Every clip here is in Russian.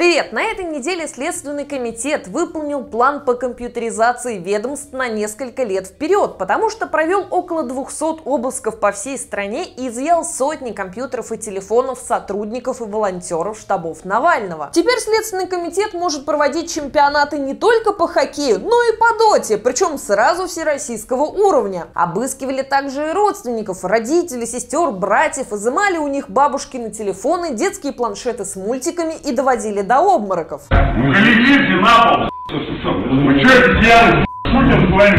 Привет! На этой неделе Следственный комитет выполнил план по компьютеризации ведомств на несколько лет вперед, потому что провел около 200 обысков по всей стране и изъял сотни компьютеров и телефонов сотрудников и волонтеров штабов Навального. Теперь Следственный комитет может проводить чемпионаты не только по хоккею, но и по доте, причем сразу всероссийского уровня. Обыскивали также и родственников, родителей, сестер, братьев, изымали у них бабушкины телефоны, детские планшеты с мультиками и доводили до обмороков. Глядите на пол. Вы что это делаете? Шутим с вами.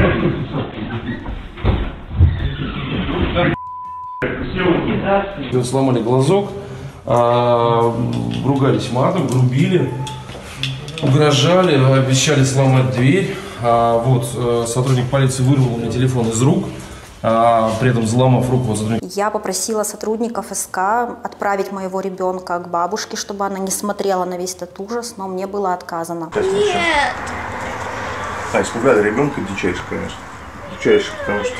Сломали глазок, а, ругались матом, грубили, угрожали, обещали сломать дверь. А, вот, э, сотрудник полиции вырвал меня телефон из рук, при этом взломав руку сотрудника. Я попросила сотрудников СК отправить моего ребенка к бабушке, чтобы она не смотрела на весь этот ужас, но мне было отказано. Нет. А, испугали ребенка дичайше, конечно. Дичайше, потому что...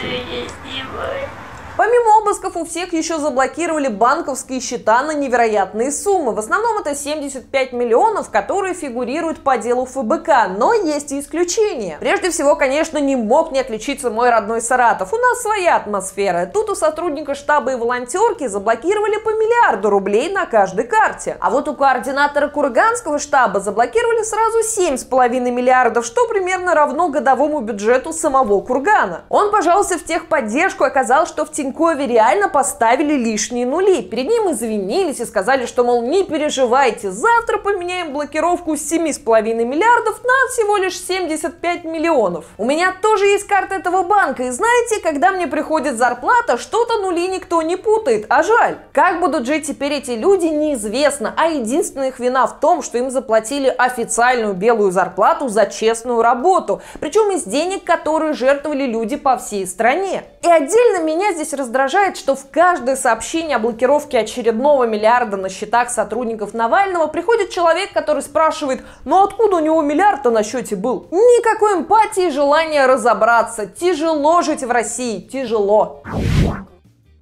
Помимо обысков у всех еще заблокировали банковские счета на невероятные суммы. В основном это 75 миллионов, которые фигурируют по делу ФБК, но есть и исключения. Прежде всего, конечно, не мог не отличиться мой родной Саратов. У нас своя атмосфера. Тут у сотрудника штаба и волонтерки заблокировали по миллиарду рублей на каждой карте. А вот у координатора Курганского штаба заблокировали сразу 7,5 миллиардов, что примерно равно годовому бюджету самого Кургана. Он пожаловался в техподдержку и оказал, что в Тинькове реально поставили лишние нули. Перед ним извинились и сказали, что, мол, не переживайте, завтра поменяем блокировку с 7,5 миллиардов на всего лишь 75 миллионов. У меня тоже есть карта этого банка, и знаете, когда мне приходит зарплата, что-то нули никто не путает, а жаль. Как будут жить теперь эти люди, неизвестно, а единственная их вина в том, что им заплатили официальную белую зарплату за честную работу, причем из денег, которые жертвовали люди по всей стране. И отдельно меня здесь раздражает, что в каждое сообщение о блокировке очередного миллиарда на счетах сотрудников Навального приходит человек, который спрашивает, ну откуда у него миллиард-то на счете был? Никакой эмпатии и желания разобраться. Тяжело жить в России, тяжело.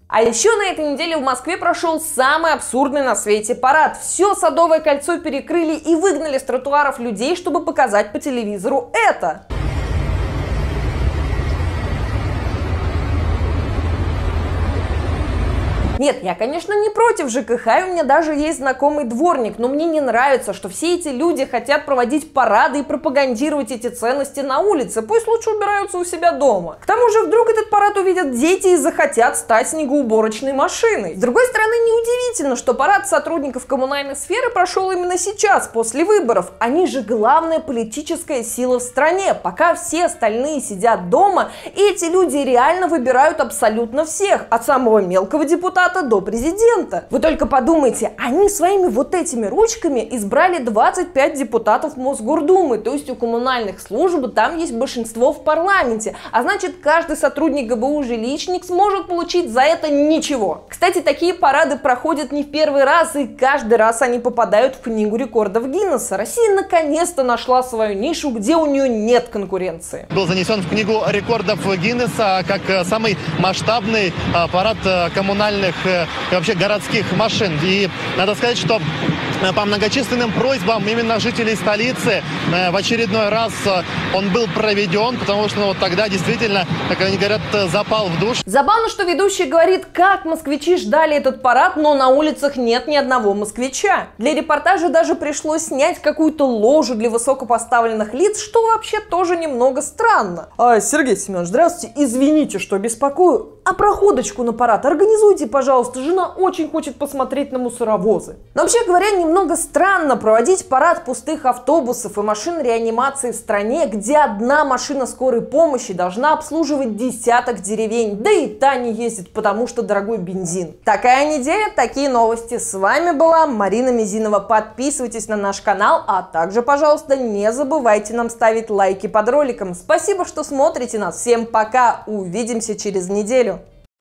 А еще на этой неделе в Москве прошел самый абсурдный на свете парад. Все Садовое кольцо перекрыли и выгнали с тротуаров людей, чтобы показать по телевизору это. Нет, я, конечно, не против ЖКХ, и у меня даже есть знакомый дворник, но мне не нравится, что все эти люди хотят проводить парады и пропагандировать эти ценности на улице. Пусть лучше убираются у себя дома. К тому же вдруг этот парад увидят дети и захотят стать снегоуборочной машиной. С другой стороны, неудивительно, что парад сотрудников коммунальной сферы прошел именно сейчас, после выборов. Они же главная политическая сила в стране. Пока все остальные сидят дома, эти люди реально выбирают абсолютно всех, от самого мелкого депутата депутата до президента. Вы только подумайте, они своими вот этими ручками избрали 25 депутатов Мосгордумы, то есть у коммунальных служб там есть большинство в парламенте, а значит каждый сотрудник ГБУ жилищник сможет получить за это ничего. Кстати, такие парады проходят не в первый раз, и каждый раз они попадают в книгу рекордов Гиннесса. Россия наконец-то нашла свою нишу, где у нее нет конкуренции. Был занесен в книгу рекордов Гиннесса как э, самый масштабный э, парад э, коммунальных и вообще городских машин. И надо сказать, что э, по многочисленным просьбам именно жителей столицы э, в очередной раз э, он был проведен, потому что ну, вот тогда действительно, как они говорят, запал в душ. Забавно, что ведущий говорит, как москвичи ждали этот парад, но на улицах нет ни одного москвича. Для репортажа даже пришлось снять какую-то ложу для высокопоставленных лиц, что вообще тоже немного странно. А, Сергей Семенович, здравствуйте, извините, что беспокою. А проходочку на парад организуйте, пожалуйста, жена очень хочет посмотреть на мусоровозы. Но вообще говоря, немного странно проводить парад пустых автобусов и машин реанимации в стране, где одна машина скорой помощи должна обслуживать десяток деревень, да и та не ездит, потому что дорогой бензин. Такая неделя, такие новости. С вами была Марина Мизинова. Подписывайтесь на наш канал, а также, пожалуйста, не забывайте нам ставить лайки под роликом. Спасибо, что смотрите нас. Всем пока, увидимся через неделю.